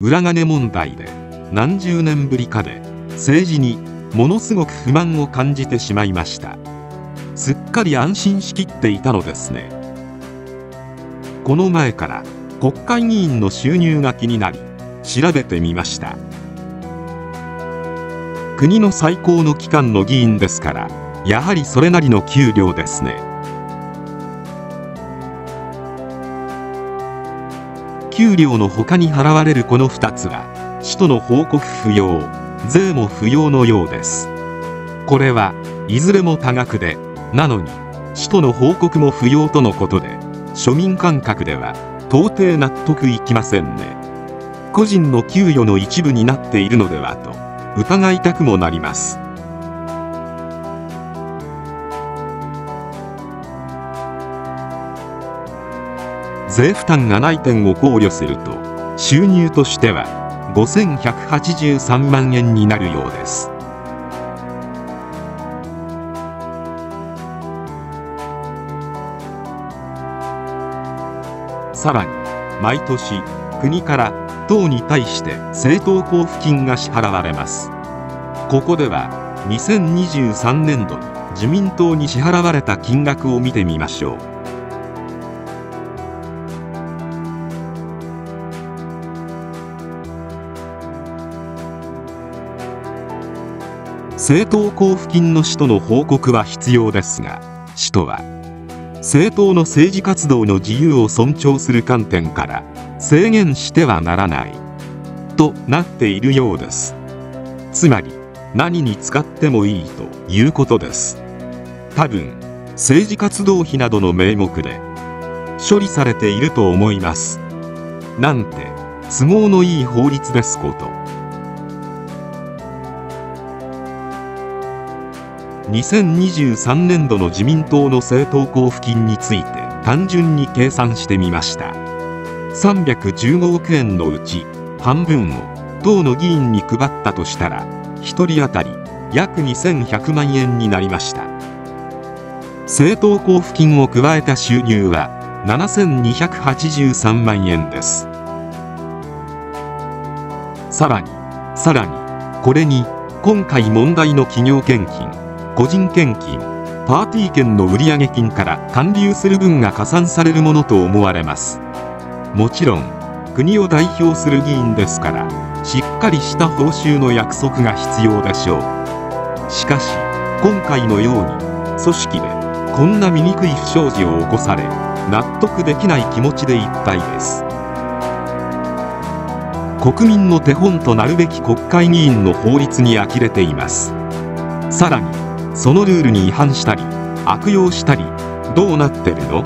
裏金問題で何十年ぶりかで政治にものすごく不満を感じてしまいました。すっかり安心しきっていたのですね。この前から国会議員の収入が気になり調べてみました。国の最高の機関の議員ですからやはりそれなりの給料ですね。給料の他に払われるこの2つは使途の報告不要税も不要のようです。これはいずれも多額でなのに使途の報告も不要とのことで庶民感覚では到底納得いきませんね。個人の給与の一部になっているのではと疑いたくもなります。税負担がない点を考慮すると収入としては5183万円になるようです。さらに毎年国から党に対して政党交付金が支払われます。ここでは2023年度に自民党に支払われた金額を見てみましょう。政党交付金の使途の報告は必要ですが使途は政党の政治活動の自由を尊重する観点から制限してはならないとなっているようです。つまり何に使ってもいいということです。多分政治活動費などの名目で処理されていると思います。なんて都合のいい法律ですこと。2023年度の自民党の政党交付金について単純に計算してみました。315億円のうち半分を党の議員に配ったとしたら1人当たり約2100万円になりました。政党交付金を加えた収入は7283万円です。さらにさらにこれに今回問題の企業献金個人献金パーティー券の売上金から還流する分が加算されるものと思われます。もちろん国を代表する議員ですからしっかりした報酬の約束が必要でしょう。しかし今回のように組織でこんな醜い不祥事を起こされ納得できない気持ちでいっぱいです。国民の手本となるべき国会議員の法律に呆れています。さらにそのルールに違反したり悪用したりどうなってるの？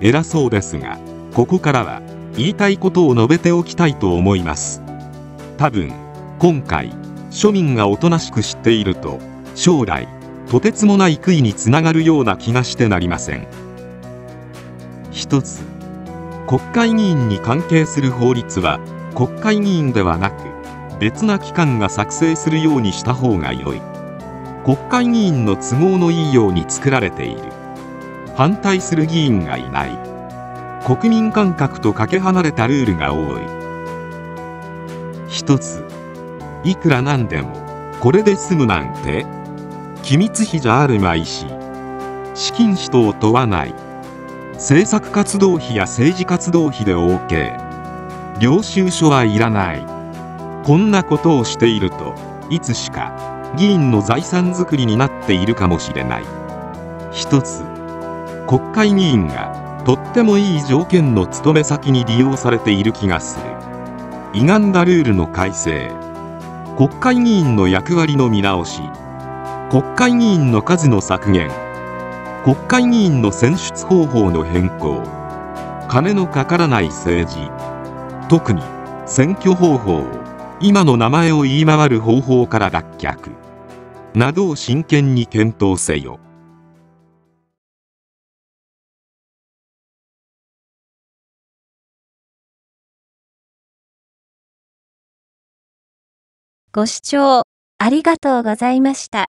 偉そうですがここからは言いたいことを述べておきたいと思います。多分今回庶民がおとなしく知っていると将来とてつもない悔いにつながるような気がしてなりません。一つ国会議員に関係する法律は国会議員ではなく別な機関が作成するようにした方が良い。国会議員の都合のいいように作られている。反対する議員がいない。国民感覚とかけ離れたルールが多い。一ついくらなんでもこれで済むなんて機密費じゃあるまいし資金使途を問わない。政策活動費や政治活動費で OK 領収書はいらない。こんなことをしているといつしか議員の財産づくりになっているかもしれない。一つ国会議員がとってもいい条件の勤め先に利用されている気がする。歪んだルールの改正。国会議員の役割の見直し。国会議員の数の削減。国会議員の選出方法の変更。金のかからない政治。特に選挙方法。今の名前を言い回る方法から脱却。などを真剣に検討せよ。ご視聴ありがとうございました。